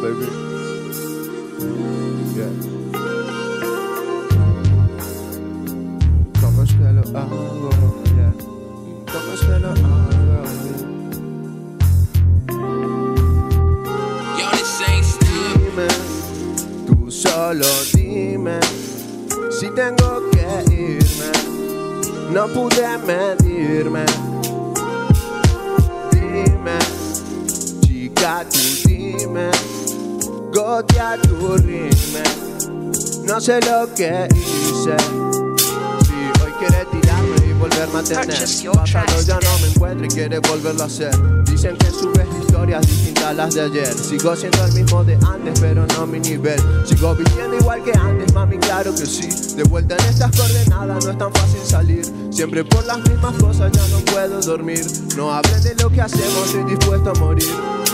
baby. Yeah. ¿Cómo es que lo hago? Yeah. ¿Cómo es que lo hago? Dime, tú solo dime si tengo que irme. No pude medirme. Dime, chica, tú dime, gotea tu ritme. No sé lo que hice. Si hoy quieres tirarme y volverme a tener. Pasado ya no me encuentro y quiere volverlo a hacer. Dicen que subes historias distintas a las de ayer. Sigo siendo el mismo de antes, pero no mi nivel. Sigo viviendo igual que antes, mami, claro que sí. De vuelta en estas coordenadas no es tan fácil salir. Siempre por las mismas cosas ya no puedo dormir. No hablen de lo que hacemos, estoy dispuesto a morir.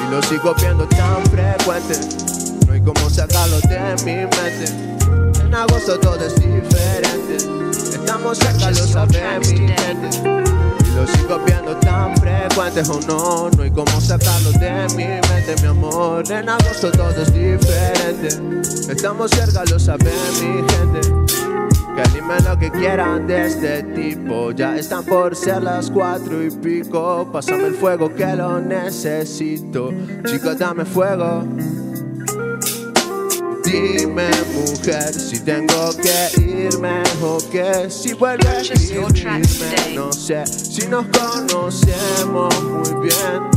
Y lo sigo viendo tan frecuente. No hay como sacarlo de mi mente. En agosto todo es diferente. Estamos cerca, lo sabe mi gente. Y lo sigo viendo tan frecuente, oh no, no hay como sacarlo de mi mente, mi amor. En agosto todo es diferente. Estamos cerca, lo sabe mi gente. Que dime lo que quieran de este tipo. Ya están por ser las cuatro y pico. Pásame el fuego que lo necesito. Chicos, dame fuego. Dime, mujer, si tengo que irme o que si vuelve a escribirme. No sé si nos conocemos muy bien.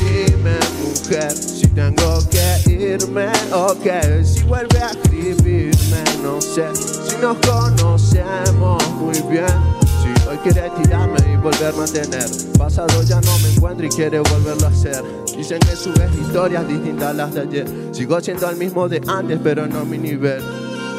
Dime, mujer, si tengo que irme o que si vuelve a escribirme. No sé si nos conocemos muy bien. Si hoy quiere tirarme y volverme a tener. Pasado ya no me encuentro y quiere volverlo a hacer. Dicen que subes historias distintas a las de ayer. Sigo siendo el mismo de antes, pero no mi nivel.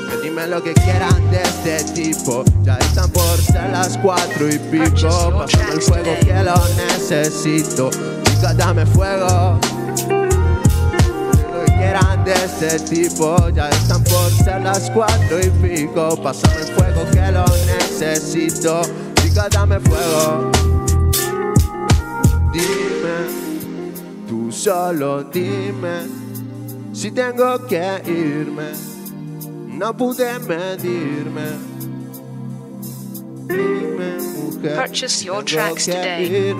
Que dime lo que quieran de este tipo. Ya están por ser las cuatro y pico. Pásame el fuego que lo necesito. Chica, dame fuego. Lo que quieran de este tipo. Ya están por ser las cuatro y pico. Pásame el fuego que lo necesito. Chica, dame fuego. Dime, solo dime si tengo que irme. No pude medirme. Purchase your tracks today.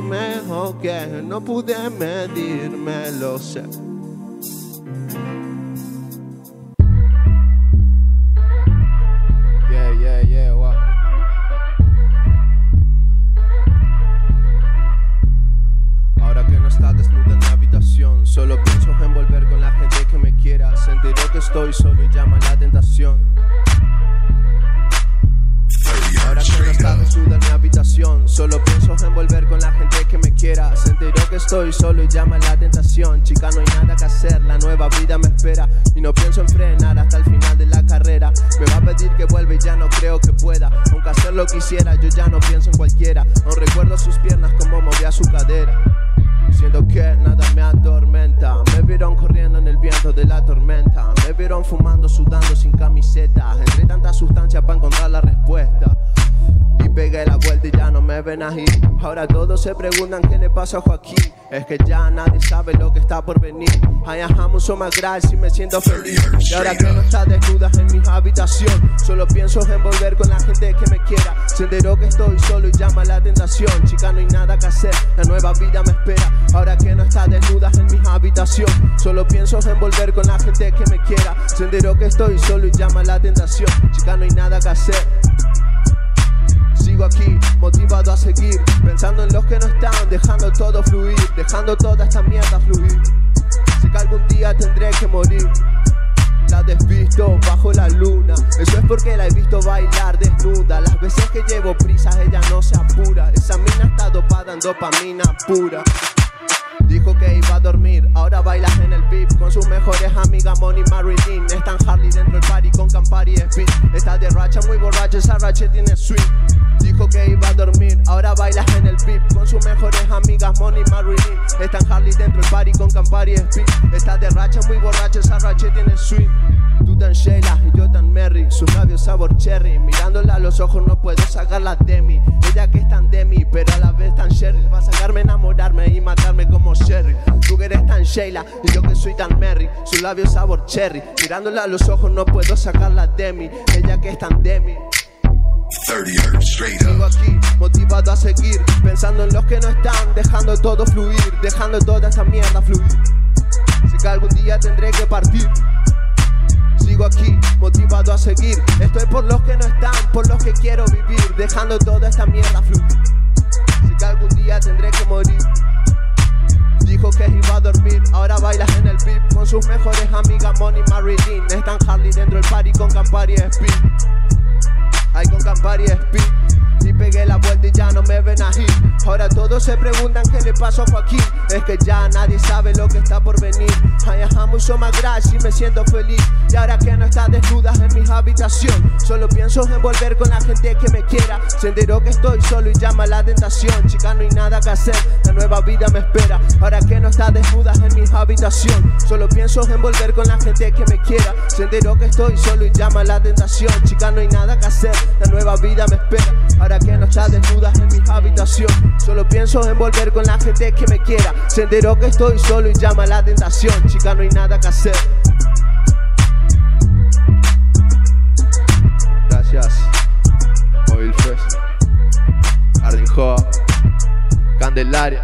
Estoy solo y llama la tentación. Ahora que no está desnuda en mi habitación, solo pienso en volver con la gente que me quiera. Se enteró que estoy solo y llama la tentación. Chica, no hay nada que hacer, la nueva vida me espera. Y no pienso en frenar hasta el final de la carrera. Me va a pedir que vuelva y ya no creo que pueda. Aunque hacerlo quisiera, yo ya no pienso en cualquiera. Aún recuerdo sus piernas como movía su cadera. Siento que nada de la tormenta. Me vieron fumando, sudando sin camiseta. Entre tanta sustancia para encontrar la respuesta. Y pegué la vuelta y ya no me ven ahí. Ahora todos se preguntan qué le pasa a Joaquín. Es que ya nadie sabe lo que está por venir. I am so más si me siento feliz. Y ahora que no está desnuda en mi habitación, solo pienso en volver con la gente que me quiera. Se enteró que estoy solo y llama la tentación. Chica, no hay nada que hacer, la nueva vida me espera. Ahora que no está desnuda en mi habitación, solo pienso en volver con la gente que me quiera. Se enteró que estoy solo y llama la tentación. Chica, no hay nada que hacer. Sigo aquí, motivado a seguir, pensando en los que no están, dejando todo fluir, dejando toda esta mierda fluir. Sé que algún día tendré que morir. La desvisto bajo la luna, eso es porque la he visto bailar desnuda. Las veces que llevo prisas, ella no se apura. Esa mina está dopada en dopamina pura. Dijo que iba a dormir, ahora bailas en el VIP con sus mejores amigas Moni Marilyn. Están Harley dentro del party con Campari Speed. Está de racha muy borracha, esa racha tiene swing. Que iba a dormir, ahora bailas en el VIP con sus mejores amigas Moni Marilyn. Están Harley dentro del party con Campari Speed. Está de racha muy borracha, esa racha tiene. Tú Tú tan Sheila y yo tan Merry, sus labios sabor cherry. Mirándola a los ojos no puedo sacarla de mí. Ella que es tan de mí, pero a la vez tan Sherry. Va a sacarme, enamorarme y matarme como Sherry. Tú que eres tan Sheila y yo que soy tan Merry, sus labios sabor cherry. Mirándola a los ojos no puedo sacarla de mí. Ella que es tan de mí. 30 Sigo aquí, motivado a seguir, pensando en los que no están, dejando todo fluir, dejando toda esta mierda fluir. Sé que algún día tendré que partir. Sigo aquí, motivado a seguir. Estoy por los que no están, por los que quiero vivir, dejando toda esta mierda fluir. Sé que algún día tendré que morir. Dijo que iba a dormir, ahora bailas en el VIP con sus mejores amigas Moni Marilyn. Están Harley dentro del party con Campari Speed. Hay con Campari Speed. Y pegué la vuelta y ya no me ven ahí. Ahora todos se preguntan qué le pasó a Joaquín. Es que ya nadie sabe lo que está por venir. I am mucho más gracias y me siento feliz. Y ahora que no está desnuda en mi habitación, solo pienso en volver con la gente que me quiera. Se enteró que estoy solo y llama la tentación. Chica, no hay nada que hacer, la nueva vida me espera. Ahora que no está desnuda en habitación, solo pienso en volver con la gente que me quiera. Se enteró que estoy solo y llama la tentación. Chica, no hay nada que hacer, la nueva vida me espera. Ahora que no está desnuda en mi habitación, solo pienso en volver con la gente que me quiera. Se enteró que estoy solo y llama la tentación. Chica, no hay nada que hacer. Gracias. Mobile Fest. Jardín Candelaria.